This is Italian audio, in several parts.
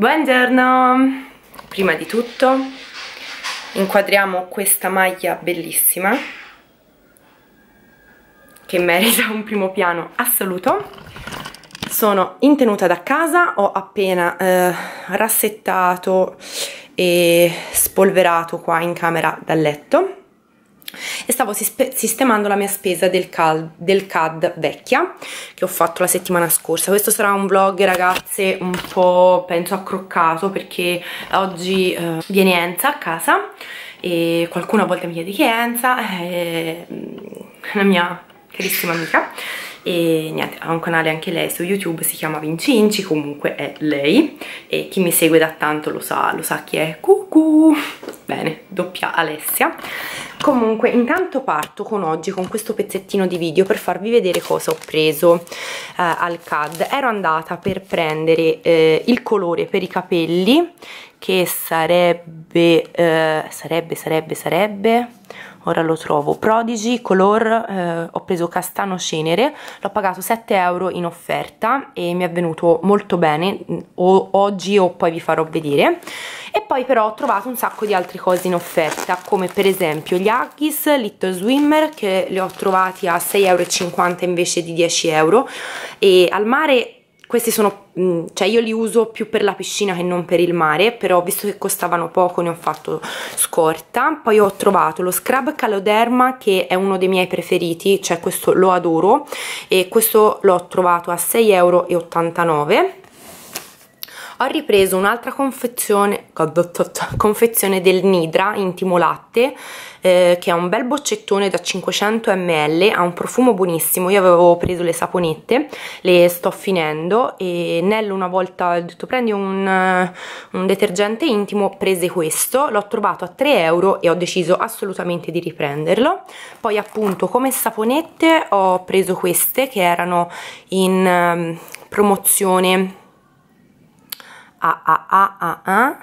Buongiorno! Prima di tutto inquadriamo questa maglia bellissima che merita un primo piano assoluto. Sono in tenuta da casa, ho appena eh, rassettato e spolverato qua in camera dal letto e stavo sistemando la mia spesa del CAD, del CAD vecchia che ho fatto la settimana scorsa. Questo sarà un vlog ragazze un po' penso accroccato perché oggi eh, viene Enza a casa e qualcuno a volte mi chiede chi è Enza è la mia carissima amica e niente, ha un canale anche lei su YouTube, si chiama Vincinci, comunque è lei e chi mi segue da tanto lo sa, lo sa chi è, cucù, bene, doppia Alessia. Comunque intanto parto con oggi con questo pezzettino di video per farvi vedere cosa ho preso eh, al CAD. Ero andata per prendere eh, il colore per i capelli che sarebbe, eh, sarebbe, sarebbe, sarebbe ora lo trovo. Prodigy Color eh, ho preso castano cenere l'ho pagato 7 euro in offerta e mi è venuto molto bene. O, oggi o poi vi farò vedere. E poi però ho trovato un sacco di altre cose in offerta come per esempio gli Huggies Little Swimmer che li ho trovati a 6,50 euro invece di 10 euro. E al mare questi sono, mm, cioè io li uso più per la piscina che non per il mare, però visto che costavano poco ne ho fatto scorta. Poi ho trovato lo scrub caloderma che è uno dei miei preferiti, cioè questo lo adoro e questo l'ho trovato a 6,89 euro ho ripreso un'altra confezione, confezione del Nidra intimo latte eh, che ha un bel boccettone da 500 ml ha un profumo buonissimo io avevo preso le saponette le sto finendo e Nello una volta ho detto prendi un, un detergente intimo prese questo l'ho trovato a 3 euro e ho deciso assolutamente di riprenderlo. Poi appunto come saponette ho preso queste che erano in um, promozione a a a a a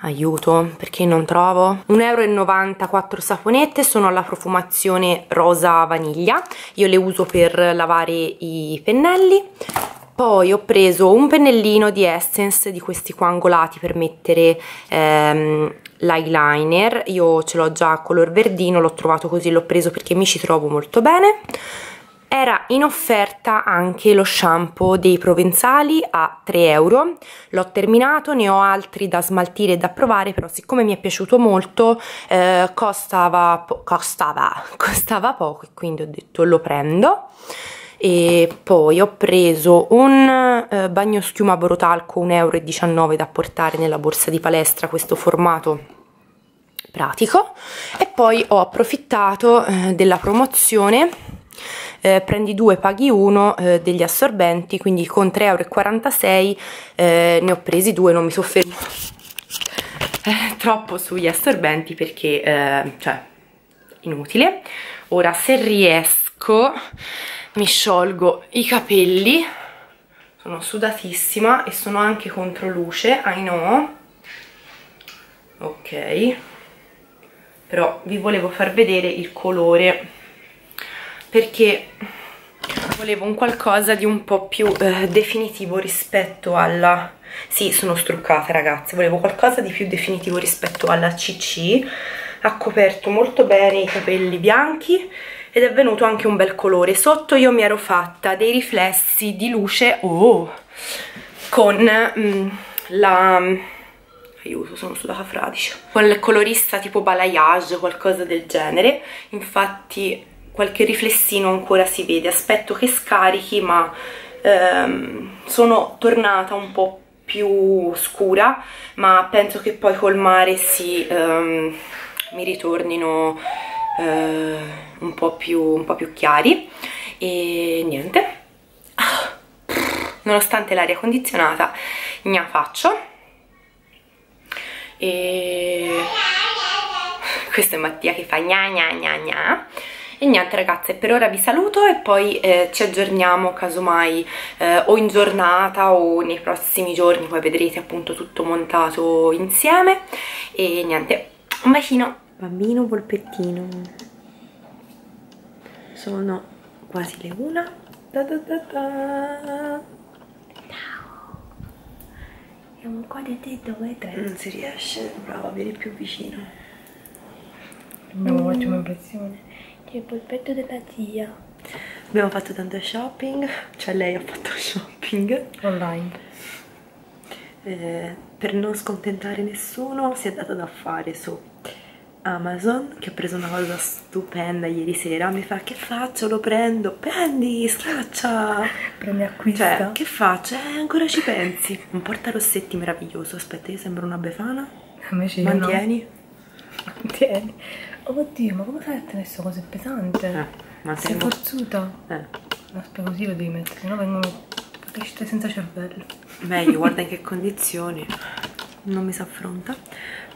aiuto perché non trovo? 1,90 euro saponette sono alla profumazione rosa vaniglia. Io le uso per lavare i pennelli. Poi ho preso un pennellino di Essence di questi qua angolati per mettere ehm, l'eyeliner. Io ce l'ho già color verdino l'ho trovato così l'ho preso perché mi ci trovo molto bene era in offerta anche lo shampoo dei provenzali a 3 euro. L'ho terminato ne ho altri da smaltire e da provare però siccome mi è piaciuto molto eh, costava, po costava, costava poco e quindi ho detto lo prendo. E poi ho preso un eh, bagno schiuma borotalco 1,19 euro da portare nella borsa di palestra questo formato pratico. E poi ho approfittato eh, della promozione eh, prendi due paghi uno eh, degli assorbenti quindi con 3,46 euro eh, ne ho presi due non mi soffermo. Eh, troppo sugli assorbenti perché eh, cioè inutile. Ora se riesco mi sciolgo i capelli. Sono sudatissima e sono anche contro luce I know. Ok. Però vi volevo far vedere il colore perché volevo un qualcosa di un po' più eh, definitivo rispetto alla... Sì, sono struccata ragazze, volevo qualcosa di più definitivo rispetto alla CC. Ha coperto molto bene i capelli bianchi ed è venuto anche un bel colore. Sotto io mi ero fatta dei riflessi di luce, oh, con mm, la aiuto sono sudata fradicia con il colorista tipo balayage qualcosa del genere infatti qualche riflessino ancora si vede. Aspetto che scarichi ma ehm, sono tornata un po' più scura ma penso che poi col mare si, ehm, mi ritornino eh, un, po più, un po' più chiari. E niente. Nonostante l'aria condizionata gna faccio. E questo è Mattia che fa gna gna gna gna e niente ragazze per ora vi saluto e poi eh, ci aggiorniamo casomai eh, o in giornata o nei prossimi giorni poi vedrete appunto tutto montato insieme e niente un bacino bambino polpettino sono quasi le una da da da da. ciao Siamo qua di te dove tre. Non si riesce, brava, vieni più vicino. Abbiamo mm. fatto un'impressione. Il polpetto della zia. Abbiamo fatto tanto shopping, cioè lei ha fatto shopping. Online. Eh, per non scontentare nessuno si è data da fare su Amazon che ha preso una cosa stupenda ieri sera. Mi fa che faccio? Lo prendo. Prendi schiaccia prendi acquista. Cioè che faccio? Eh, ancora ci pensi. Un porta rossetti meraviglioso. Aspetta io sembro una befana. Invece mantieni no. mantieni oddio ma come fai a tenere questa cosa pesante? Eh, mantengo. sei forzuta eh. Aspetta così lo devi mettere sennò vengono crescite senza cervello. Meglio guarda in che condizioni. Non mi si affronta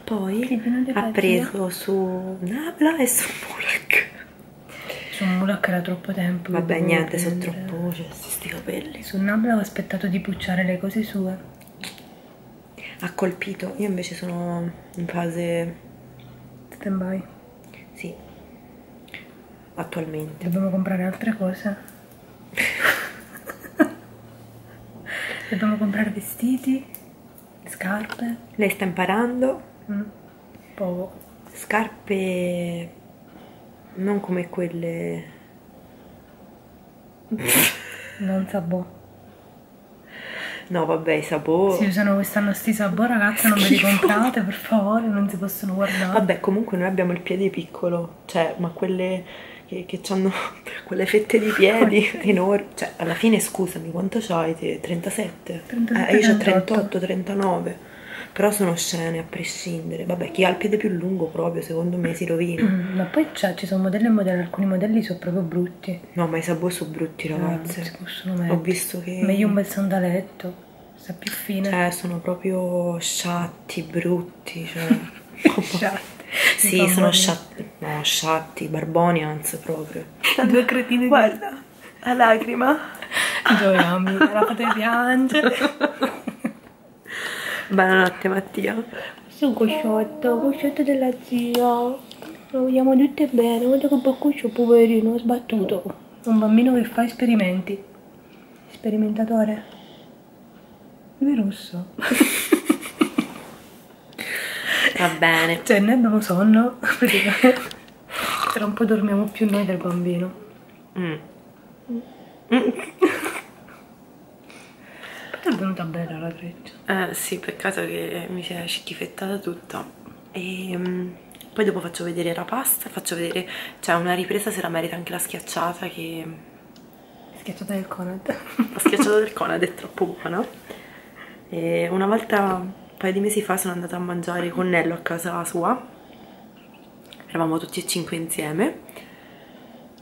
poi ha preso su Nabla e su Mulak su Mulak era troppo tempo vabbè niente sono troppo cioè sti capelli. Su Nabla ho aspettato di pucciare le cose sue. Ha colpito. Io invece sono in fase stand by attualmente dobbiamo comprare altre cose Dobbiamo comprare vestiti, scarpe. Lei sta imparando? Mm. Poco. Scarpe non come quelle... non sabò. No, vabbè, i sabò... Si usano quest'anno sti sabò, ragazze, non ve li comprate, per favore, non si possono guardare. Vabbè, comunque noi abbiamo il piede piccolo, cioè, ma quelle che, che hanno quelle fette di piedi enormi. Cioè, alla fine, scusami, quanto c'hai te? 37? 37 eh, io ho 38, 39. Però sono scene a prescindere. Vabbè, chi ha il piede più lungo proprio, secondo me, si rovina. Mm, ma poi ci sono modelli e modelli, alcuni modelli sono proprio brutti. No, ma i sabò sono brutti, ragazze. No, si possono mettere. Ho visto che... Meglio un bel sandaletto, sta più fine. Cioè, sono proprio sciatti, brutti, cioè... sciatti. Sì, sono sciatti, no, sciatti, barbonians proprio. Due cretini. Guarda, la lacrima. Gioiami, la fate piangere. Buonanotte Mattia. Questo è un cosciotto, cosciotto della zia. Lo vogliamo tutte bene, guarda che boccuccio poverino, sbattuto. Un bambino che fa esperimenti. Sperimentatore. Lui rosso. Va bene. Cioè, noi abbiamo sonno, praticamente. Tra un po' dormiamo più noi del bambino. Mm. Mm. È venuta bella la treccia. Eh sì, peccato che mi sia schifettata tutta. E um, poi dopo faccio vedere la pasta, faccio vedere... Cioè, una ripresa se la merita anche la schiacciata che... Schiacciata del Conad. La schiacciata del Conad è troppo buona. E una volta paio di mesi fa sono andata a mangiare con Nello a casa sua. Eravamo tutti e cinque insieme.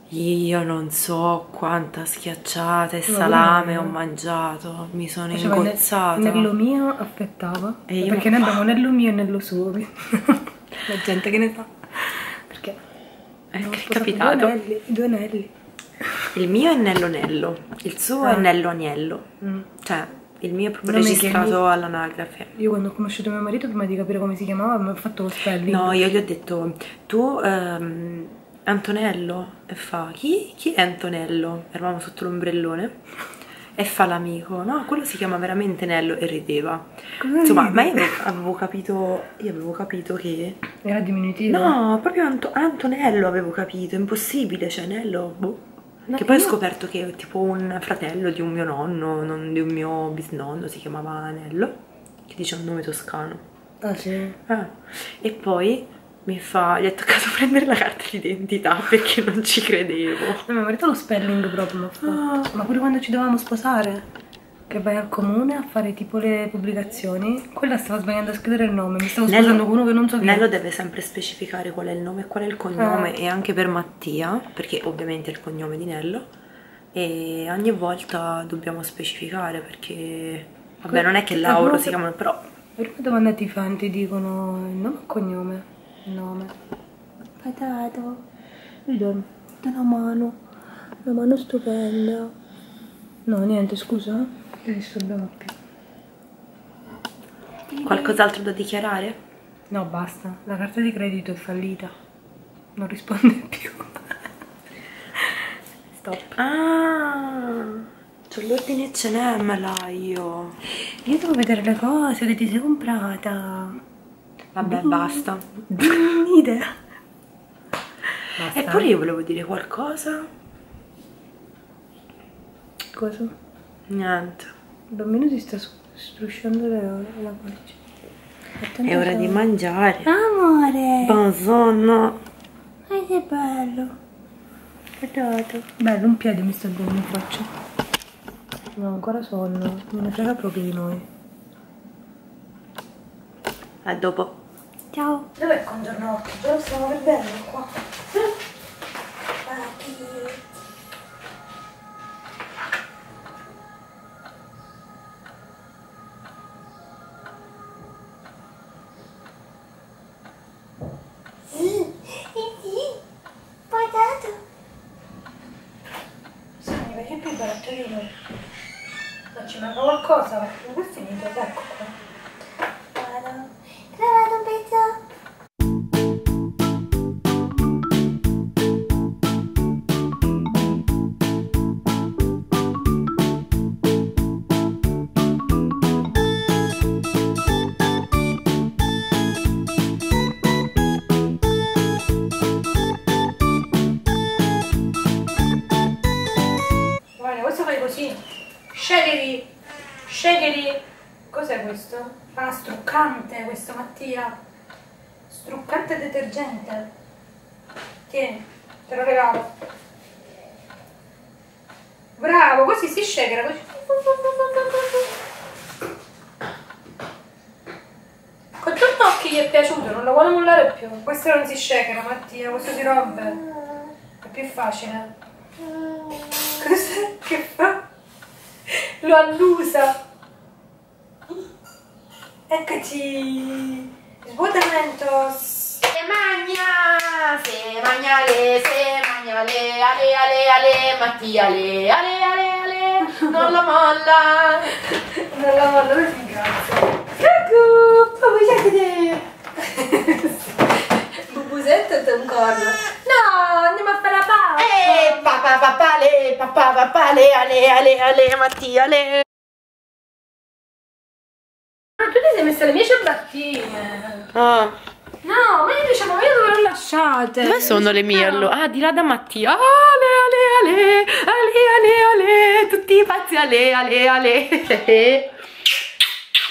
Io non so quanta schiacciata e salame ho mangiato. Mi sono cioè, ingozzata. Nello mio affettava. Perché noi abbiamo Nello mio e Nello suo la gente che ne sa perché? È capitato due anelli, due anelli il mio è Nello Nello il suo ah. è Nello Agnello. Mm. cioè il mio è proprio non registrato all'anagrafe. Io quando ho conosciuto mio marito, prima di capire come si chiamava, mi ha fatto lo spelling. No, io gli ho detto, tu um, Antonello? E fa, chi? Chi è Antonello? Eravamo sotto l'ombrellone. E fa l'amico, no, quello si chiama veramente Nello e rideva. Come Insomma, ma io avevo capito, io avevo capito che... Era diminutivo? No, proprio Anto Antonello avevo capito, impossibile, cioè Nello, boh. No, che poi io... ho scoperto che tipo un fratello di un mio nonno, non di un mio bisnonno, si chiamava Anello, che dice un nome toscano. Ah sì? Ah. E poi mi fa, gli è toccato prendere la carta d'identità perché non ci credevo. No, mio marito lo spelling proprio l'ho fatto. Ah. Ma pure quando ci dovevamo sposare che vai al comune a fare tipo le pubblicazioni, quella stava sbagliando a scrivere il nome, mi stavo Nello, sposando con uno che non so chi Nello deve sempre specificare qual è il nome e qual è il cognome eh. e anche per Mattia, perché ovviamente è il cognome di Nello e ogni volta dobbiamo specificare perché vabbè non è che Lauro si chiamano però per quando andati fan ti dicono il nome o cognome? Il nome. Patato. Mi do una mano. Una mano stupenda. No, niente, scusa che disturbiamo più. Qualcos'altro da dichiarare? No, basta. La carta di credito è fallita. Non risponde più. Stop. Ah, Sull'ordine ce n'è, me la io. Io devo vedere le cose che ti sei comprata. Vabbè, basta. Un'idea. Eppure io volevo dire qualcosa. Cosa? Niente. Il bambino si sta strusciando le- la guancia. È ora di mangiare. Amore! Buongiorno. Ma che bello! Guardate. Bello, un piede mi sta dando in faccia. No, ancora sonno. Non ne frega proprio di noi. A dopo. Ciao. Dov'è il contorno? Dove stiamo per bene qua? Qualcosa? Non è finito, ecco qua. Questo? Ah, struccante questo, Mattia. Struccante detergente. Tieni, te lo regalo. Bravo, così si shakera, così. Con tutto occhi gli è piaciuto, non lo vuole mollare più. Questo non si shakera, Mattia, questo si rompe. È più facile. Cos'è che fa? Lo annusa. Eccoci. Svuotamento. Se magna, se magna le, se magna le, ale, ale, ale, Mattia le, ale, ale, ale, non la molla. Non la molla, mi ringrazio. Ecco, poi. Bubusetto e un corno. No, andiamo a fare la pausa. Eh, papà, papà, le, papà, papà, le, ale, ale, ale, Mattia le. Ah, tu ti sei messa le mie ciabattine. Ah, No, ma io diciamo, io dove le lasciate? dove sono le mie allora? Ah, di là da Mattia. Ale, ale, ale, ale, ale, ale, tutti pazzi, ale, ale, ale.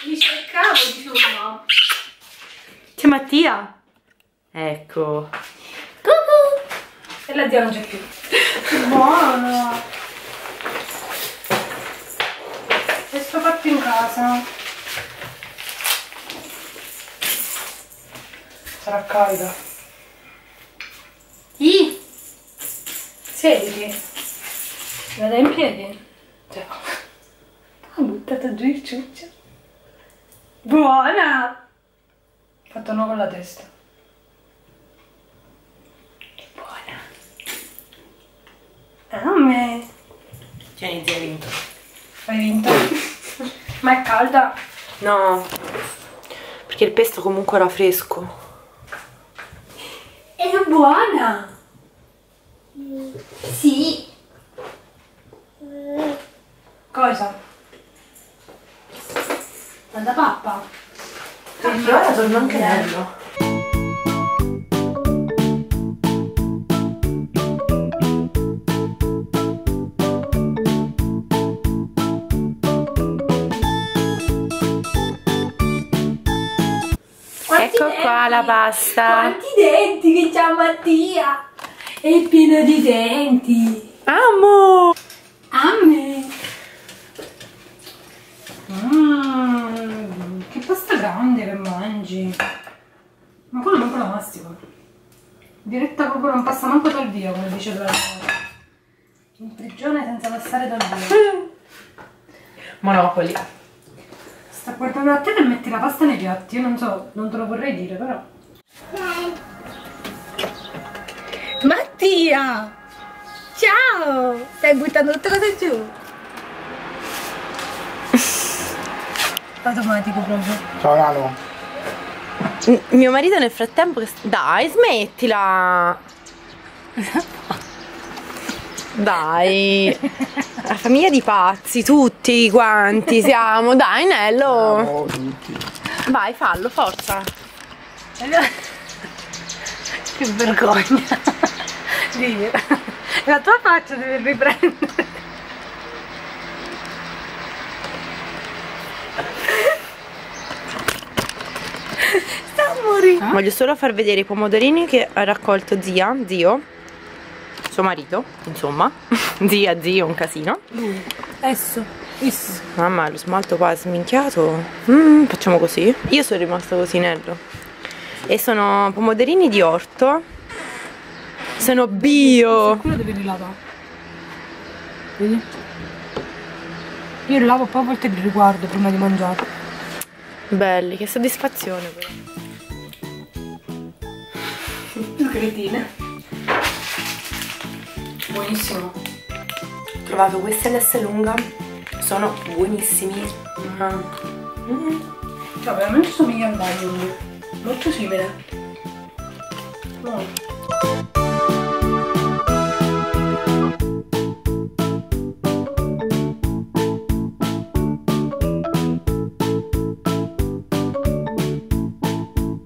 Li cercavo, insomma. C'è Mattia? Ecco. E la zia non c'è più. Buono. E sto fatto in casa. Sarà calda. I. Sediti. La dai in piedi? Cioè. Ha buttato giù il ciuccio. Buona! Ho fatto uno con la testa. Buona. A me. Tieni, ti hai vinto. Hai vinto. Ma è calda. No, perché il pesto comunque era fresco. Buona. Sì. Cosa? Da pappa? ora torna anche bello. Ecco qua la pasta. Quanti denti che c'ha Mattia! È pieno di denti! Amo! A me! Mmm, che pasta grande che mangi! Ma quello manco la mastico. Diretta proprio non passa manco dal via, come dice la In prigione senza passare dal via. Monopoli. Sta guardando a te e metti la pasta nei piatti, io non so, non te lo vorrei dire però. Mattia! Ciao! Stai buttando tutte cose giù? Automatico proprio. Ciao. M- mio marito nel frattempo che... Dai, smettila! Dai, la famiglia di pazzi, tutti quanti siamo. Dai, Nello. Tutti. Vai, fallo, forza. Che vergogna. Dì, la tua faccia deve riprendere. Sta a morire. Voglio solo far vedere i pomodorini che ha raccolto zia, zio, suo marito, insomma. zia, zio, un casino. Adesso. Isso. Mamma, lo smalto qua è sminchiato. Mm, facciamo così. Io sono rimasta così, Nello. E sono pomodorini di orto. Sono bio. Quello devi rilavare. Vedi? Io rilavo poi a volte li riguardo prima di mangiare. Belli, che soddisfazione però. Tu cretine. Buonissimo. Ho trovato questi lunga. Sono buonissimi. Ah. Cioè, veramente somiglia a un bagno. Molto simile. No.